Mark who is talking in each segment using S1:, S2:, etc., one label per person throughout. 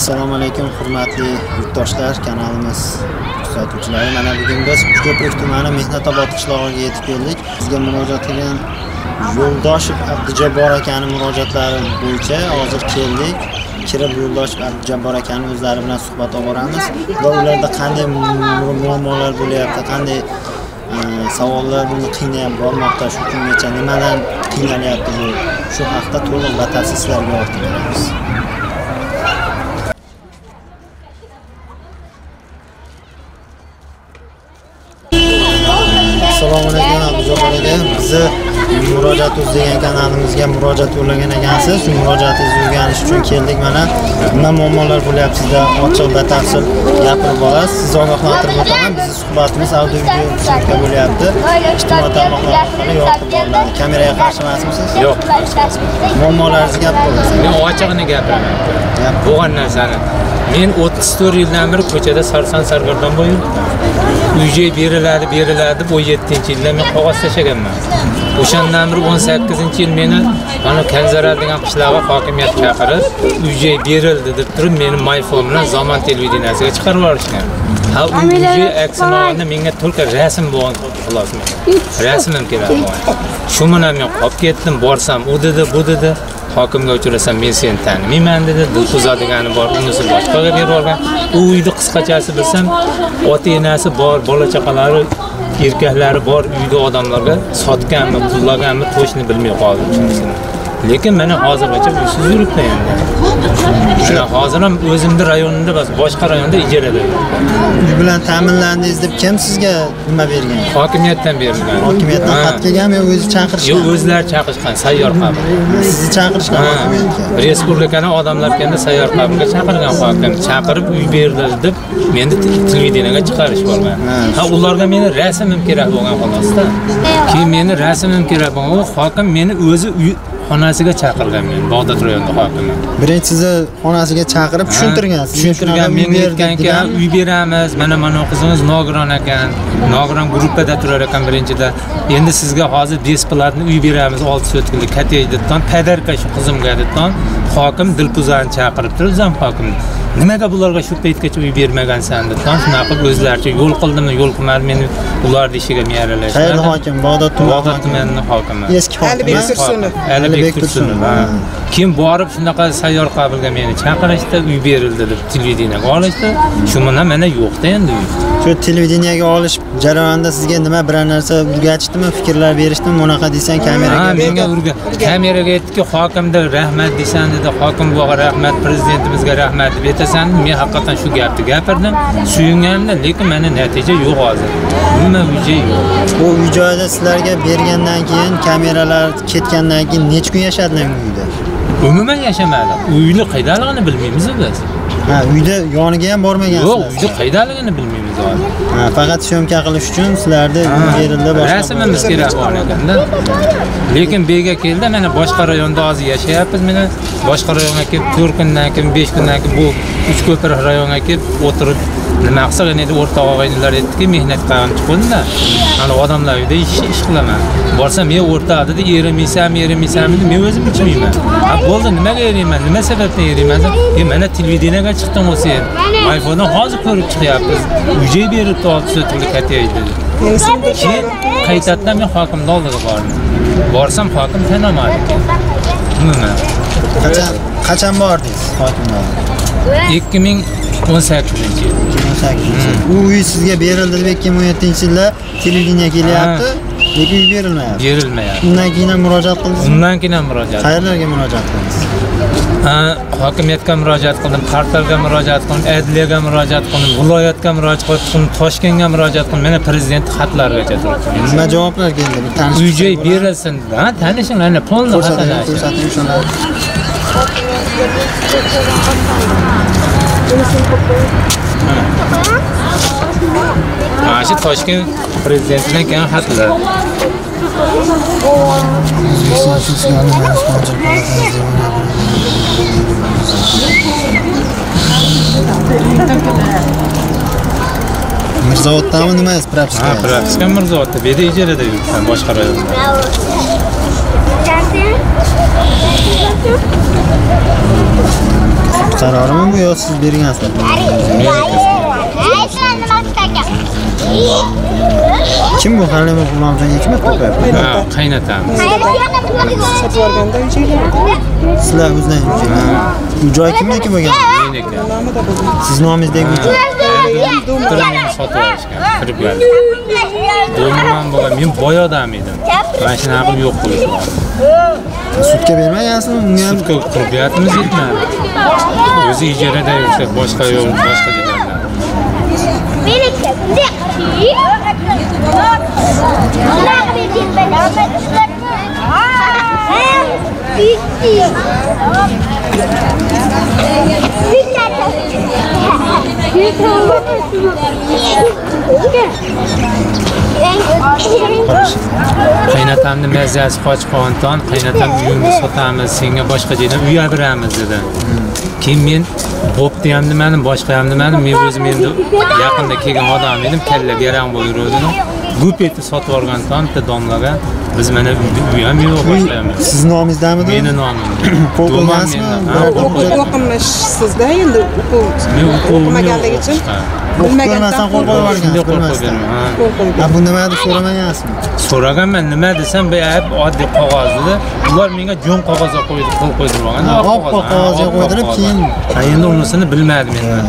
S1: assalomu alaykum hurmatli yurtdoshlar kanalimiz kuzatuvchilari. Mana bugun biz uchko'prik tumani mehnatobod qishlog'iga yetib keldik. Bizga murojaat qilgan yo'ldoshev abdujabbor akani murojaatlari bo'yicha hozir keldik. Kirib yo'ldoshev abdujabbor akani o'zlari bilan suhbat olib boramiz va ularda qanday muammolar bo'lyapti qanday e, savollar buni qiynab bormoqda shu kungacha nimadan qiynalyapti bu? Shu haqida to'liq batafsil sizlarga ortib beramiz assalomu alaykum bizni murojaat uz degan kanalimizga murojaat yo'llagan ekansiz. Shu murojaatingizni o'rganish uchun keldik. Mana nima muammolar bo'lyapti sizda ochiq batafsil gapirib olasiz. Sizni ogohlantirib o'taman bizni suhbatimiz audio video syomka bo'lyapti. Ijtimoiy tarmoqlar orqali yoritib boriladi kameraga qarshi emasmisiz?
S2: Yo'q.
S1: muammolaringizni gapirib olasiz
S2: men ochig'ini gapiraman. Bo'lgan narsani. Men o'ttiz to'rt yildan beri ko'chada sarson sargardon bo'lib uy joy beriladi beriladi o'n yettinchi yilda men qog'oz tashlaganman o'shandan beri o'n sakkizinchi yil meni mana kanzaral degan qishlog'ga hokimiyat chaqirib uy joy berildi deb turib meni mayfon bilan zamon televideniyasiga chiqarib yuborishgan. Ha uy joy aksini olganda menga только rasm bo'lgan xolos rasmim kerak bo'lgan shu bilan men qolib ketdim borsam u dedi bu dedi. Hokimga uchrasam men seni tanimayman dedi. Dilfuza degani bor unisi boshqaga berib yuborgan. U uyni qisqachasi bilsam ota enasi bor bola chaqalari erkaklari bor uyda odamlarga sotganmi pullaganmi точно bilmay qoldim lekin mana hozirgacha uysiz yuribman endi. Shuna hozir ham o'zimni rayonimda emas boshqa rayonda ijarada
S1: uy bilan ta'minlandingiz deb kim sizga nima bergan?
S2: Hokimiyatdan berilgan.
S1: Hokimiyatdan xat kelganmi yo o'zi chaqirishgan?
S2: Yo'q o'zlari chaqirishgan sayyor qabul.
S1: Sizni chaqirishgan
S2: Ha,
S1: hokimiyatga.
S2: Respublikani odamlar keldi sayyor qabulga chaqirgan hokim chaqirib uy berdi deb meni televideniyaga chiqarish bo'lgan
S1: Ha.
S2: ha ularga meni rasmim kerak bo'lgan xolosda. Keyin meni rasmim kerak bo'lgan hokim meni o'zi uy xonasiga chaqirgan meni bag'dod rayonida hokimi
S1: birinchi sizni xonasiga chaqirib tushuntirgan
S2: tushuntirgan menga aytganki uy beramiz mana mana qizingiz nogiron ekan nogiron gruppada turar ekan birinchida. Endi sizga hozir besplatni uy beramiz olti sotkili kottej deddan padarka shu qizimga deddan hokim dilpuzani chaqirib turib zam hokim nimaga bularga shu paytgacha uy bermagansan deddan shunaqa qilib o'zlaricha yo'l qildimi yo'l qilmadi meni ularni ishiga
S1: qayerda
S2: miyaralashmadi
S1: hokim bog'dod tumani
S2: Bog'dod
S1: hokimi
S2: tumanini hokimi
S1: eski hokim
S3: Alibek
S1: ha?
S3: Tursunov.
S2: Alibek Tursunov. ha.
S1: Ha.
S2: Keyin borib shunaqa sayyor qabulga meni chaqirishdi, uy berildi deb televideniyaga olishdi. Shu bilan mana yo'qda endi uy.
S1: shu televideniyaga olish jarayonida sizga nima biror narsa o'rgatishdimi fikrlar berishdimi bunaqa desang
S2: Ha,
S1: kameraga
S2: menga urgan. Kameraga aytdiki, hokimda rahmat desan dedi, hokim bog'a rahmat, prezidentimizga rahmat deb aytasan. Men haqiqatan shu gapni gapirdim, suyunganimda, lekin mana natija yo'q hozir. Nima uyi yo'q.
S1: bu uy joyda sizlarga bergandan keyin kameralar ketgandan keyin necha kun yashadinglar bu uyda
S2: Umuman yashamadi. Uyni qaydaligini bilmaymiz biz.
S1: Ha uyda yoniga ham
S2: Yo'q,
S1: bormagansizlar
S2: uyni qaydaligini bilmaymiz hozir.
S1: ha faqat syomka qilish uchun sizlarni uy berildi boshqa
S2: rasmimiz kerak bo'lgan ekanda lekin bu yerga keldi mana boshqa rayonda hozir yashayapmiz. Mana boshqa rayonga kelib to'rt kundan keyin besh kundan keyin bu uch ko'prik rayonga kelib o'tirib nima qilsak endi o'rtoq og'aynilar aytdiki mehnat qilgan chiqdida ana odamlar uyida ish ish qilaman. Borsam men o'rtoq dedi erimaysanmi erimaysanmi dedi men o'zim ichmayman. Ha bo'ldi nimaga eriyman nima sababdan eriyman deb e mana televideniyaga chiqdim o'zi iPhone'dan hozir ko'rib chiqyapmiz. Uy beribdi olti sotkili kottej dedi
S3: Endi sen bir
S2: keyin qaytadan men hokimni oldiga bordim. Borsam hokim tanimadi umuman.
S1: Qachon qachon bordingiz hokimni oldiga
S2: ikki ming o'n sakkizinchi yil
S1: 2008 u uy sizga berildi deb 2017 yilda televideniya kelyapti lekin uy berilmayapti.
S2: Berilmayapti.
S1: Undan keyin ham murojaat qildingiz
S2: undan keyin ham murojaat
S1: qayerlarga murojaat qildingiz?
S2: Ha, hokimiyatga murojaat qildim portalga murojaat qildim adliyaga murojaat qildim viloyatga murojaat qildim toshkentga murojaat qildim. Mana prezident xatlarigacha turibdi
S1: nima javoblar keldi?
S2: Uy joy berilsin. Ha tanishing ana polni
S1: ko'rsating ko'rsating o'shalar
S2: mana shu toshkent prezidentidan kelgan xatlar
S1: Mirzavoddanmi nima
S2: ha
S1: propiska?
S2: propiska mirzovda bu yerda ijarada yuribman boshqa rayonda
S1: qarorimi bu yo siz bergansizlar kim bu halima g'ulomjon hikmat topyapti
S2: Ha, qaynatamiz.
S3: sotib yuborganda
S1: sizlar o'zlaringiz uy joy kimniki bo'lgan
S2: Meniki.
S3: nomida bo'lgan
S1: siz nomingizdagi uy joy
S2: sotib olishgan, firibgar. Do'mman bo'lgan, men boy odam edim. Mana shunaqa yo'q qo'yib.
S1: Sudga bermagansizmi unga ham
S2: Sudga qurbiyatimiz yetmadi. O'zi ijarada yursa, boshqa yo'q, boshqa joylarda. Qaynatamni mazasi qochqonton qolgandan, qaynatam uyimni sotamiz, senga boshqa joydan uy beramiz dedi. Keyin men bo'pti ham nimani, boshqa ham nimani, men o'zim endi yaqinda kelgan odam edim, kalla berang bo'laverdim. Gup etib sotib olgandan bitta domlaga biz mana uyda uy ham yo'q, boshqa ham yo'q.
S1: siz nomingizdamidi
S2: Meni nomim. Qo'ydim.
S3: o'qimishsizda endi o'quv
S2: Men
S3: o'qimaganligi uchun
S1: ko'rmasdan qo'l qo'yib yuborgan bu nima deb so'ramagansizmi
S2: so'raganman nima desam bu oddiy qog'oz dedi ular menga jo'n qog'oz olib qo'ydi qo'l qo'ydirib olgan
S1: oppoq qog'ozga qo'ydirib, keyin-
S2: ha endi unisini bilmadim endi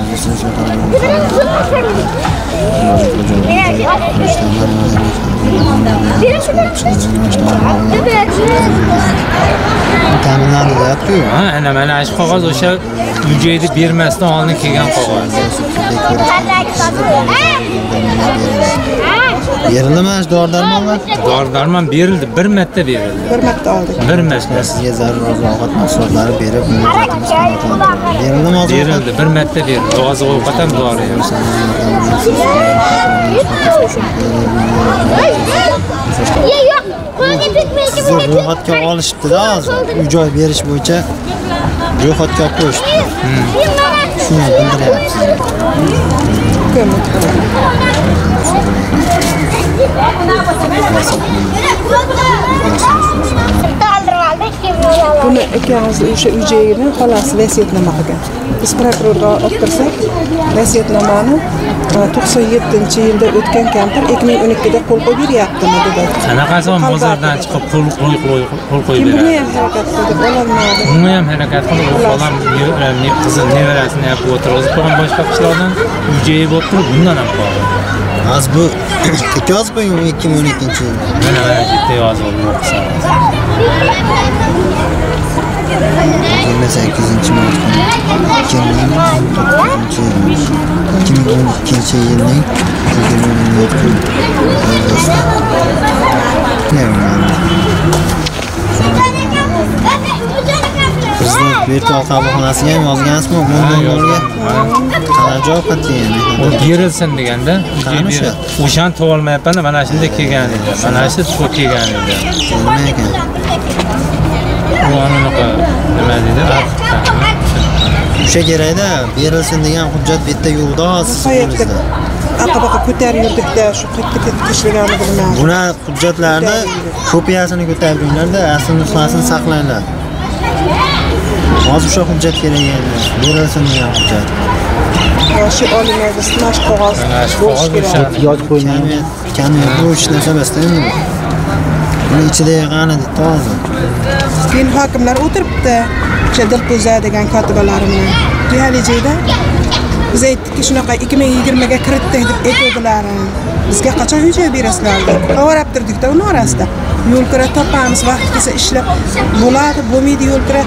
S1: ta'minlandi deyapti-yu.
S2: ha ana mana shu qog'oz o'sha uyjayni bermasdan oldin kelgan qog'oz
S1: berildimi shu dori darmonlar
S2: dori darmon berildi bir marta berildi
S3: bir marta oldik
S2: bir marta
S1: sizga zarur oziq-ovqat mahsulotlari berib berildimi oziq
S2: berildi bir marta berildi oziq ovqat ham dori ham
S1: sizni ro'yxatga olishibdida hozir uy joy berish bo'yicha ro'yxatga olib qo'yishibdi shuni bildiryapti
S3: buni ikkalamizni o'sha uychagini xolasi vasiyatnoma qilgan biz prokurorga olib kirsak vasiyatnomani to'qson yettinchi yilda o'tgan kampir ikki ming o'n ikkida qo'l qo'yib beryaptimi dedi.
S2: Qanaqasi bozordan chiqib qo'l qo'l qo'yib
S3: keyin buni
S2: beradi?
S3: ham harakat qildik ololmadi
S2: Bunga ham harakat qilib, ne- ne- qizi nevarasini o'tirg'izib qo'ygan boshqa qishloqdan uy bo'lib turib, bundan ham qoldi.
S1: hozir bu ikki yozib qo'ygan ikki ming o'n ikkinchi yil.
S2: Mana mana shu yerda yozib o'qisa.
S1: Yigirma sakkizinchi mart kuni ikki ming to'qqizinchi ikki ming o'n ikkinchi yilning yigirma kuni ne biladi prezident virtual qabulxonasiga ham yozgansizmi
S2: Ha,
S1: bundan
S2: yozdim.
S1: qanaqa javob qaytgan
S2: U berilsin deganda,
S1: Qani o'sha?
S2: o'shani topolmayapman, mana shunda kelgan edi. Mana shu shu kelgan edi.
S1: nima ekan
S2: U anaqa nima deydi?
S1: o'sha kerakda berilsin degan hujjat bu hozir siz
S3: nihoyatda
S1: qo'lingizda
S3: aqabaqa ko'tarib yurdikda shu tashlaganini bilmadim
S1: buni hujjatlarni kopiyasini ko'taringlarda asl nusxasini saqlanglar. Hozir o'sha hujjat kerak endi. Berilsin degan hujjat.
S3: Yoshi oliy majlis mana shu qog'oz bo'lishi kerak.
S2: o'sha-
S1: yozib qo'ygan kamiyat bo'lish narsa emasda endi bu buni ichida qani deydi hozir
S3: keyin hokimlar o'tiribdi. O'sha dilfuza degan kotibalari bilan jihali biz aytdikki shunaqa ikki ming yigirmaga kiritdik deb aytuvdilar bizga qachon uy joy berasizlar deb qavarab turdikda uni orasida yo'l kira topamiz vaqti kelsa ishlab bo'ladi bo'lmaydi yo'l kira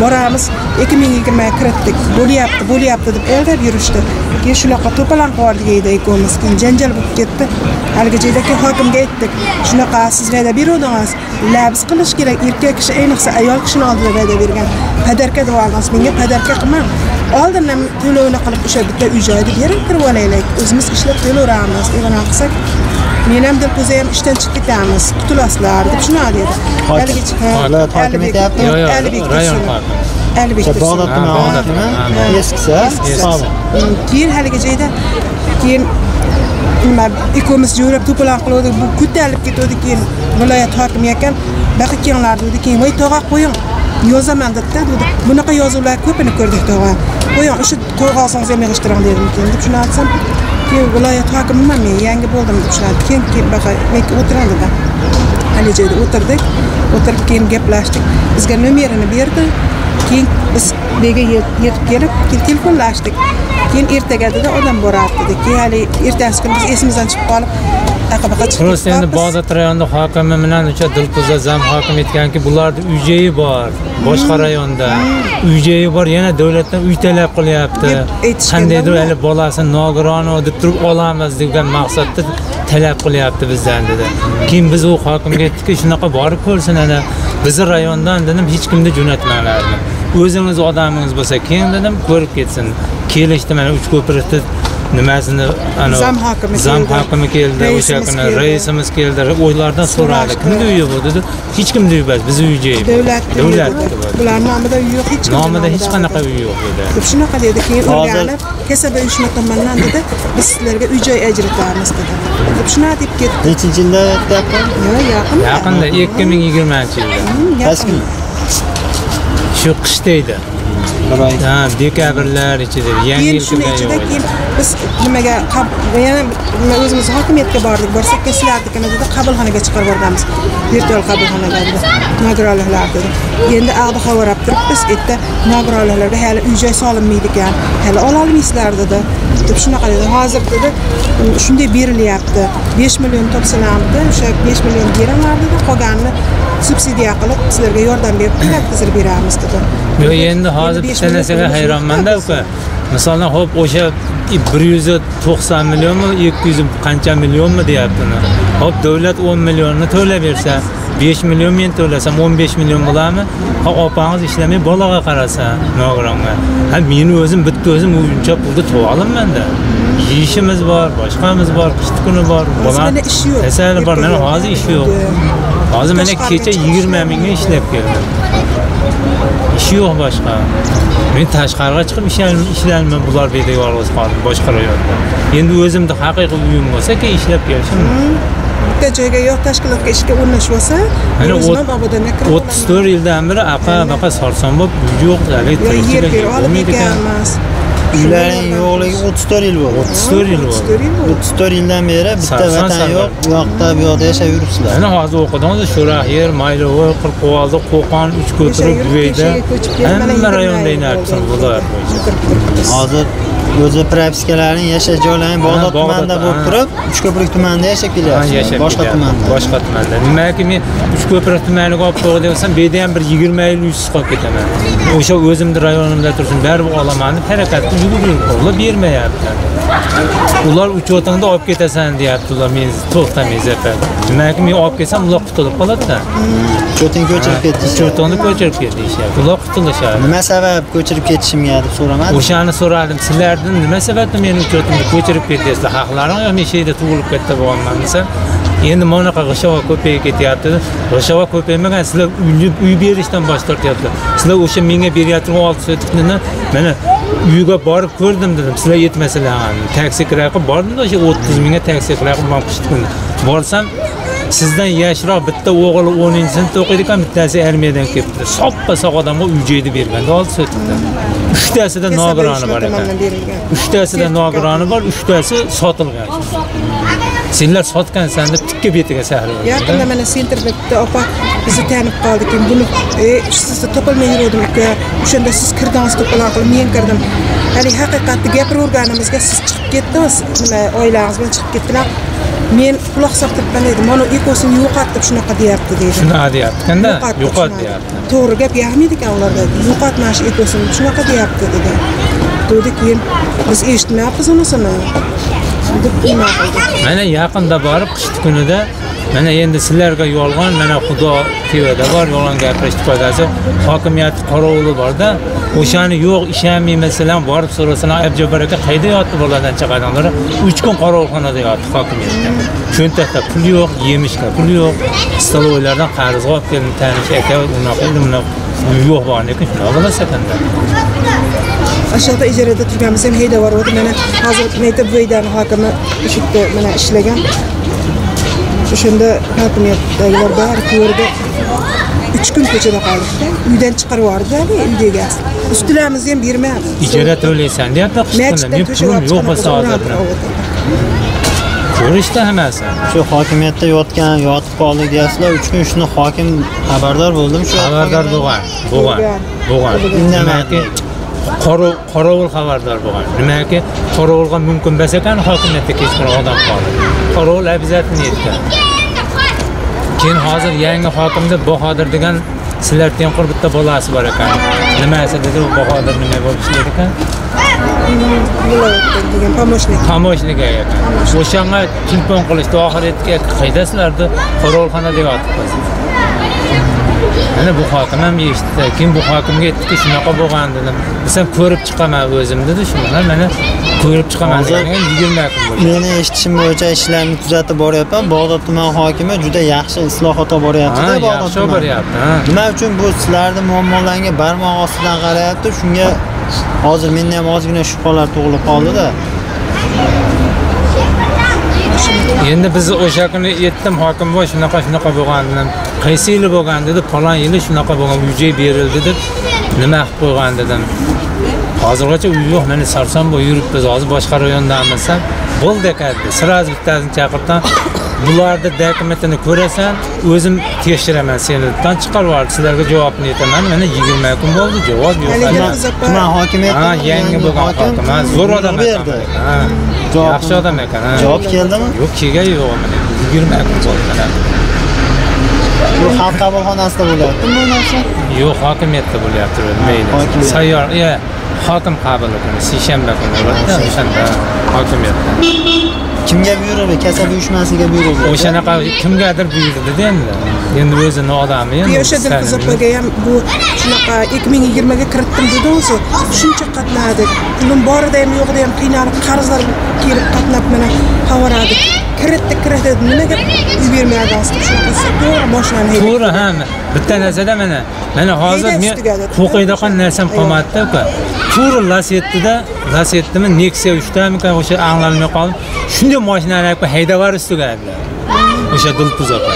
S3: boramiz ikki ming yigirmaga kiritdik bo'lyapti bo'lyapti deb aldab yurishdi keyin shunaqa to'palan qoldik edi ikkovimiz keyin janjal bo'lib ketdi haligi joyda keyin hokimga aytdik shunaqa siz va'da beruvdingiz labs qilish kerak erkak kishi ayniqsa ayol kishini oldida va'da bergan padarka deb olgansiz menga padarka qilmang oldindan to'lovni qilib o'sha bitta uy joyni berib kirib olaylik. O'zimiz ishlab to'laveramiz. Anaqa qilsak men ham dilfuza ham ishdan chiqib ketamiz. Qutulasizlar deb shunaqa dedi haligi
S1: hokimi
S3: Alibek-
S1: aytyaptimi?
S2: Yo'q, rayon
S3: Tursunov.
S1: bog'dod tumani eskisi.
S3: Keyin haligi joyda keyin nima ikkovimiz jo'rab to'polon qiluvdik. Bu ko'tarilib ketuvdik. Keyin viloyat hokimi ekan. Baqa kelinglar dedi. Keyin voy tog'a qo'ying yozaman dedida dedi bunaqa yozuvlar ko'pini ko'rdik tog'a. Qo'ying o'sha qog'ozingizni ham yig'ishtiring dedim keyin deb shuni aytsam keyin viloyat hokimiman men yangi bo'ldim deb shuni keyin keyin baqa men o'tiring dedi. Haligi joyda o'tirdik. O'tirib keyin gaplashdik. Bizga nomerini berdi. Keyin biz nega yetib kelib keyin telefonlashdik. Keyin ertaga dedi odam boradi dedi keyin haligi ertasi kuni biz esimizdan chiqib qolib aqabaqa chiqib
S2: Xullas endi. Bog'dod rayonida hokimi bilan o'sha Dilfuza zam hokim aytganki, bularda uy-joyi bor, boshqa rayonda. Uy-joyi bor, yana davlatdan uy talab qilyapti. Qandaydir hali bolasini nogiron deb turib olamiz degan maqsadda talab qilyapti bizdan dedi. Keyin biz u hokimga aytdikki, shunaqa borib ko'rsin ana. Bizni rayondan dedim hech kimni jo'natmanglardi. O'zingiz odamingiz bo'lsa, keyin dedim ko'rib ketsin. Kelishdi mana uch ko'prikni nimasini ana
S3: Zam hokimi
S2: zam
S3: keldi.
S2: hokimi keldi o'sha kuni raisimiz keldi. O'ylardan so'radi kimni uyi bu dedi. Hech kimni uyi emas bizni uy joyi
S3: davlat
S2: davlat
S3: dedi. bular nomida uy yo'q hech kimni
S2: nomida hech qanaqa uy yo'q dedi.
S3: Shunaqa dedi keyin o'rganib kasaba uyushma tomonidan dedi. Biz sizlarga uy joy ajratamiz dedi. Deb shunaqa deb ketdi.
S1: Nechinchi yilda
S3: yaqin.
S2: Yaqinda. Ikki ming yigirmanchi yilda.
S1: Kun
S2: shu qishda edi
S1: bir oy
S2: ha dekabrlar ichida yangi
S3: keyin shuni ichida keyin biz nimaga yana o'zimiz hokimiyatga bordik borsak sizlarnikini dedi qabulxonaga chiqarib yuborganmiz. Virtual qabulxonaga dedi nogironliklar dedi. Endi ag'da xabarab turibmiz erta nogironliklarga hali uy joy solinmaydi ekan hali ololmaysizlar dedi. Deb shunaqa dedi. Hozir dedi shunday berilyapti besh million topsalamdi o'sha besh million beraman dedi qolganini subsidiya qilib sizlarga yordam berib traktor beramiz dedi.
S2: Endi hozir
S3: million
S2: narsaga hayronmanda uka. Masalan hop o'sha bir yuz to'qson millionmi ikki yuz qancha millionmi deyapti uni hop davlat o'n millionni to'lab bersa besh million men to'lasam o'n besh million bo'ladimi? Ha opangiz ishlamay bolaga qarasa nogironga. Ha meni o'zim bitta o'zim uncha pulni topa olammanda yeyishimiz bor boshqamiz bor qishki kuni bor bolam
S3: mana ishi yo'q.
S2: kasali bor mana hozir ishi yo'q. hozir mana kecha yigirma mingga ishlab keldim ishi yo'q boshqa. Men tashqariga chiqib ishlayman bular yolg'iz qoldim boshqa rayonda endi o'zimni haqiqiy uyim bo'lsa keyin ishlab kelishim
S3: bitta joyga yo tashkilotga ishga o'rnashib olsa
S2: mana
S3: kirib
S2: o'ttiz to'rt yildan beri aqa baqa sarson bo'lib uy yo'q haligi
S3: yer berib olib ekanmiz
S1: uylaring yo'qligi o'ttiz to'rt yil bo'ldi.
S2: O'ttiz to'rt yil bo'ldi.
S1: O'ttiz to'rt yildan beri bitta vatan yo'q bu yoqda bu yoqda yashab yuribsizlar.
S2: Mana hozir o'qidingiz sho'rahyer maylovoy qirqo'valdi qo'qon
S3: kelib, mana
S2: hamma rayonda
S3: bo'ldi.
S2: viloyat bo'yicha
S1: hozir o'zi propiskalaring yashash joylaring bog'dod tumanida bo'lib turib uchko'prik tumanida yashab
S2: Ha,
S1: kelyapsiz boshqa tumanda.
S2: boshqa tumanda. Nimaiki men uchko'prik tumaniga olib qo'ydi desam bu yerda ham bir yigirma yil uysiz qolib ketaman. O'sha o'zimni rayonimda tursin baribir olaman deb harakatni yugurib ular bermayapti ular uchyotingda olib ketasan deyapti ular men to'xtamaysiz apa nimaiki men olib kelsam ular qutulib qoladida.
S1: Cho'ting ko'chirib ketdi
S2: uchyotingni ko'chirib ket deyishyapti ular qutulishadi
S1: nima sabab ko'chirib ketishimga deb so'ramadim
S2: o'shani so'radim sizlardan nima sababdan meni uchyotimni ko'chirib ketdingizlar? Haqlaring yo'q men shu yerda tug'ilib katta bo'lganman desam endi mana bunaqa g'ishova ko'payib ketyapti. G'ishova ko'paymagan sizlar uy, berishdan bosh tortyaptilar sizlar o'sha menga berayotgan olti sotikni mana uyga borib ko'rdim dedim sizlar yetmasalar taksi kiray qilib bordimda o'sha o'ttiz mingga taksi kiray qilib man borsam sizdan yoshroq bitta o'g'li o'ninchi sinfda o'qiydi ekan bittasi armiyadan kelibdi. Soppa sog' odamga uy joyni berganda olti sotikda uchtasida nogironi bor ekan. uchtasida nogironi bor uchtasi sotilgan. Senlar sotgansan deb tikka betiga sahrayapti
S3: yaqinda mana sentrda bitta opa bizni tanib qoldi keyin buni e sizda topolmay yuruvdim uka o'shanda siz kirdingiz e'lon qilib men kirdim. Haligi haqiqatni gapiraverganimizga siz chiqib ketdingiz nima oilangiz bilan chiqib ketdilar men quloq solib dedi mana ikkosini yo'qot deb shunaqa deyapti deydi.
S2: Shunaqa deyaptikanda
S3: Yo'qot,
S2: deyapti.
S3: to'g'ri gap yaqmaydi ekan ularda yo'qot mana shu ikkosini shunaqa deyapti dedi. Dedi keyin biz eshitmayapmiz unisini deb nima qildi
S2: mana yaqinda borib qishki kunida mana endi sizlarga yolg'on mana xudo tevada bor yolg'on gapirish foydasi hokimiyat qorovuli borda. O'shani yo'q ishonmaymiz masalan borib so'rasalar abjabbar aka qayerda yotdi boladan chaqadinglar uch kun qorovulxonada yotdi hokimiyatda. Cho'ntakda pul yo'q yemishga pul yo'q. Stolovoylardan qarzga olib keldim tanish aka unaqa bunaqa. Yo'q bor lekin shunaqa bo'lasa ekanda
S3: ijarada turganimiz ham haydab bor edi mana hozir aytib bo'yidagi hokimi shu yerda mana ishlagan. O'shanda hokimiyatdagilar bari ko'rdi. Uch kun ko'chada qoldikda uydan chiqarib yubordi hali uyda egasi ustilarimizni ham bermadi
S2: ijara to'laysan deyapti qishqunda men pulim yo'q bo'lsa hozir ko'rishdi hammasi.
S1: Shu hokimiyatda yotgan yotib qoldi deyapsizlar uch kun shuni hokim xabardor bo'ldimi shu
S2: xabardor bo'lgan bo'lgan bo'lgan. qorov qorovul xabardor bo'lgan. Nimaki qorovulga mumkin bo'lsa ekan hokimiyatda kechqurun odam qoldi. Qorovul обязательно aytgan keyin hozir yangi hokimda bahodir degan sizlar tengqur bitta bolasi bor ekan. Nimasi dedi u bahodir nima bo'lib ishlaydi ekan?
S3: Degan помощник
S2: помощник ekan o'shanga telefon qilishdi oxiri aytdiki qaydasizlar deb qorovulxonada yotibmiz mana bu hokim ham eshitdi keyin bu hokimga aytdiki shunaqa bo'lgan dedim. Desam ko'rib chiqaman o'zim dedi shunaqa mana ko'rib chiqaman degan yigirma kun bo'ldi.
S1: meni eshitishim bo'yicha ishlarni kuzatib boryapman. Bog'dod tuman hokimi juda yaxshi islohot olib boryaptida
S2: yaxshi
S1: tumani.
S2: boryapti
S1: nima uchun bu sizlarni muammolaringga barmoq ostidan qarayapti? Shunga hozir menda ham ozgina shubhalar tug'ilib qoldida
S2: endi biz o'sha kuni aytdim hokim voy shunaqa shunaqa bo'lgan qaysi yili bo'lgan dedi falon yili shunaqa bo'lgan uy berildi deb nima qilib qo'ygan dedim. Hozirgacha uy yo'q mana sarson bo'lib yuribmiz hozir boshqa rayondamiz bo'ldi aka dedi сразу bittasini chaqirtan bularni dokumentini ko'rasan o'zim tekshiraman seni. Debdan chiqarib yubordi sizlarga javobni aytaman. Mana yigirma kun bo'ldi javob yo'q.
S1: Tuman hokimiyati
S2: ha yangi bo'lgan hokim ha zo'r odam
S1: berdi
S2: ha yaxshi odam ekan ha.
S1: Javob keldimi?
S2: Yo'q kelgan yo'q mana yigirma kun bo'ldi mana.
S1: Bu xalq qabulxonasida bo'lyaptimi bu narsa?
S2: Yo'q hokimiyatda bo'lyapti mayli sayyor hokim qabuli kuni seshanba kuni. Bo'ladida o'shanda hokimiyatda
S1: kimga buyruqli kasaba uyushmasiga buyruqli
S2: o'shanaqa kimgadir buyurdida endi endi o'zini odami endi
S3: o'sha dilfuza opaga ham bu shunaqa ikki ming yigirmaga kiritdim dedi o'zi shuncha qatnadik pulim borida ham yo'g'ida ham qiynalib qarzlar kelib qatnab mana qavaradi kiritdi kiritdi nimaga uy shunaqa desa to'g'ri moshinani
S2: to'g'ri ha bitta narsada mana mana hozir men
S3: ustiga dedi.
S2: o'qiydigan narsam qolmadida uka to'g'ri lasettida lasettimi nexia uchtamikan o'sha anglanmay qoldim shunday mashinalarni olib haydab yuborib ustiga o'sha dilpuz opa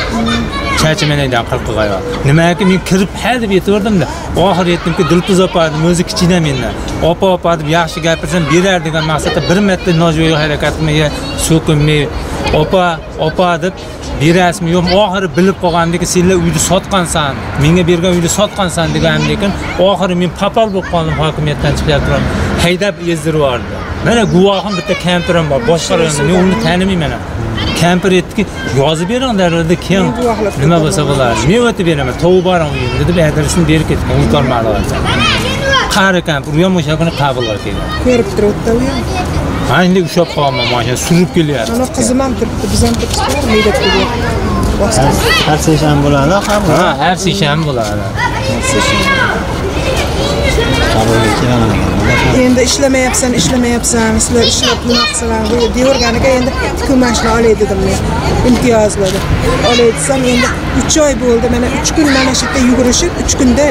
S2: chachimanaydan qirqiq oyoq nimaki men kirib ha deb aytaverdimda oxiri aytdimki dilpuz opa o'zi kichkina mendan. Opa opa deb yaxshi gapirsam berar degan maqsadda bir marta nojo'ya harakat qilmay so'kinmay opa opa deb berasizmi? Yo'qmi? Oxiri bilib qolgandiki senlar uyni sotgansan menga bergan uyni sotgansan degan lekin oxiri men papal bo'lib qoldim hokimiyatdan chiqib turib haydab ezdirib yubordi. Mana guvohim bitta kampirim bor boshqa rayonda men uni tanimayman. Aytdiki yozib beringlar dedi keyin nima bo'lsa bo'ladi men o'tib beraman tovib boring uyimni deb adresini berib ketgan unkor ma'lumot qari kampir u ham o'sha kuni qabulga kelgan
S3: ko'rib turibdi u ham.
S2: Ha endi ushlab qolman mashina surib kelyapti.
S3: Ana qizim ham turibdi biz ham turibmiz haydab kelyapti
S1: har seshanba bo'ladi qabul.
S2: Ha har seshanba bo'ladi
S3: endi ishlamayapsan ishlamayapsan. Sizlar ishlab nima qilsalar? Deyaverganiga endi mashina olay dedim men. Imtiyozli deb olay desam endi uch oy bo'ldi. Mana uch kun mana shu yerda yugurishib uch kunda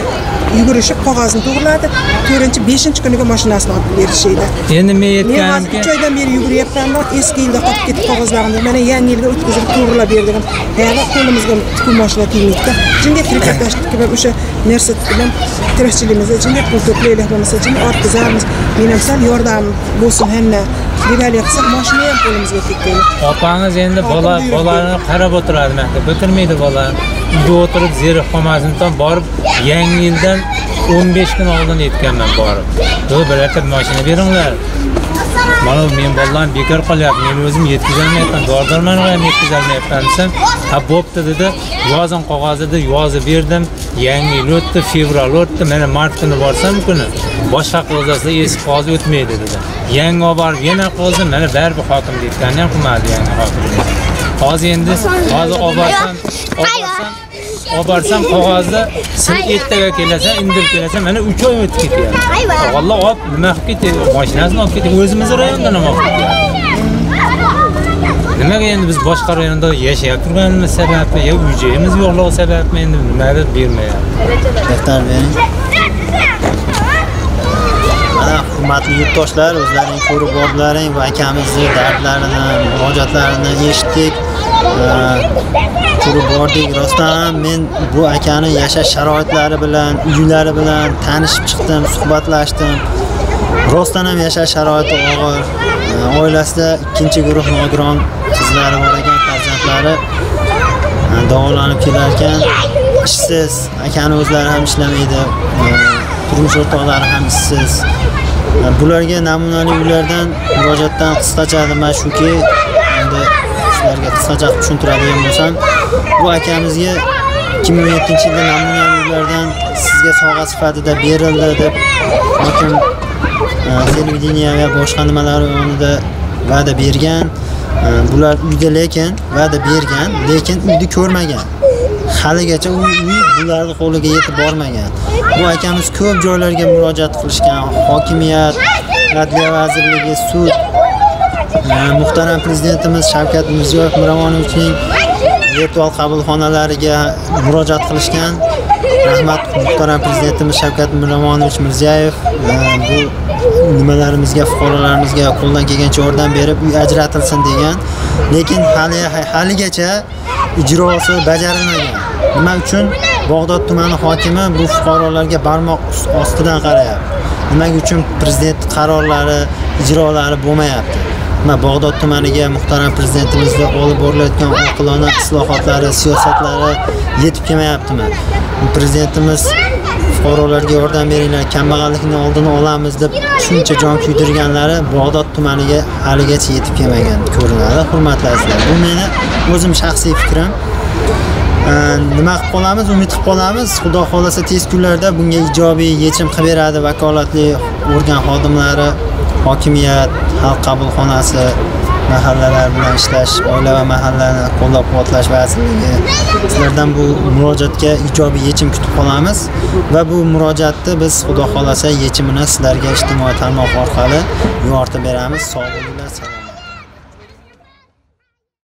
S3: yugurishib qog'ozni to'g'riladi to'rtinchi beshinchi kuniga mashinasini olib berishaydi.
S2: Endi men aytganimki
S3: uch oydan beri yuguryapmanman eski yilda qolib ketdi qog'ozlarimni mana yangi yilga o'tkazib to'g'rilab ber dedim. Hali qo'limizga tikuv mashina tegmaydida jinga trikotajniki va o'sha narsa bilan tirikchiligimizda jinga pul to'playlik bo'lmasa jinga ortqizamiz men ham sal yordam bo'lsin hanna deb haligi qilsak mashina ham qo'limizga tegmaydi
S2: opangiz endi bola bolani qarab o'tiradi maktabga bitirmaydi bola uyda o'tirib zeri qolmasindan borib yangi yildan 15 kun oldin aytganman borib. Yo birorta mashina beringlar. Mana men bolalarni bekor qolyapti. Men o'zim yetkazolmayapman. Dori ham yetkazolmayapman desam ha bo'pti dedi. Yozing qog'ozida yozib berdim yangi yil o'tdi fevral o'tdi. Mana mart kuni borsam kuni boshqa qilsasizlar eski qog'oz o'tmaydi dedi. Yangi olib borib yana qildim mana baribir hokim aytganini ham qilmadi yangi hokim. Hozir endi hozir olib borsam olib borsam olib borsam qog'ozni sen ertaga kelasan indirib kelasan mana uch oy o'tib ketyapti. Vallah olib nima qilib ketyapti mashinasini olib ketyapti o'zimizni rayondan ham olib ketyapti nimaga endi biz boshqa rayonda yashab turganimiz sababli yo uy joyimiz yo'qligi sababli endi nimadir bermayapti.
S1: Daftar bering mana hurmatli yurtdoshlar o'zlaring ko'rib bordilaring bu akamizni dardlarini murojaatlarini eshitdik. Ko'rib bordik. Rostdan ham men bu akani yashash sharoitlari bilan uylari bilan tanishib chiqdim suhbatlashdim rostdan ham yashash sharoiti og'ir. Oilasida ikkinchi guruh nogiron qizlari bor ekan farzandlari davolanib kelar ekan ishsiz akani o'zlari ham ishlamaydi turmush o'rtoqlari ham ishsiz. Bularga namunali uylardan murojaatdan qisqacha nima shuki endi sizlarga qisqacha tushuntiradigan bo'lsam bu akamizga 2017 yilda namunali uylardan sizga sovg'a sifatida berildi deb hokim televideniya va boshqa nimalar o'rnida va'da bergan. Bular uyda lekin va'da bergan lekin uyni ko'rmagan. Haligacha u uy bularni qo'liga yetib bormagan. Bu akamiz ko'p joylarga murojaat qilishgan. Hokimiyat adliya vazirligi sud muhtaram prezidentimiz shavkat mirziyoyev miromonovichning virtual qabulxonalariga murojaat qilishgan. Rahmat muhtaram prezidentimiz shavkat miromonovich mirziyoyev. Bu nimalarimizga fuqarolarimizga qo'ldan kelgancha yordam berib uy ajratilsin degan. Lekin hali haligacha ijrosi bajarilmagan. Nima uchun? Bog'dod tumani hokimi bu fuqarolarga barmoq ostidan qarayapti. Nimaga uchun prezident qarorlari ijrolari bo'lmayapti? Mana bog'dod tumaniga muhtaram prezidentimizni olib borilayotgan oqilona islohotlari siyosatlari yetib kelmayaptimi? Prezidentimiz fuqarolarga yordam beringlar kambag'allikni oldini olamiz deb shuncha jon kuydirganlari bog'dod tumaniga haligacha yetib kelmagan ko'rinadi. Hurmatli azizlar bu meni o'zim shaxsiy fikrim. Nima qilib qolamiz? Umid qilib qolamiz. Xudo xohlasa tez kunlarda bunga ijobiy yechim qilib beradi vakolatli organ xodimlari hokimiyat xalq qabulxonasi mahallalar bilan ishlash oila va mahallani qo'llab quvvatlash vazirligi. Sizlardan bu murojaatga ijobiy yechim kutib qolamiz va bu murojaatni biz xudo xohlasa yechimini sizlarga ijtimoiy tarmoq orqali yoritib beramiz. Sog' bo'ling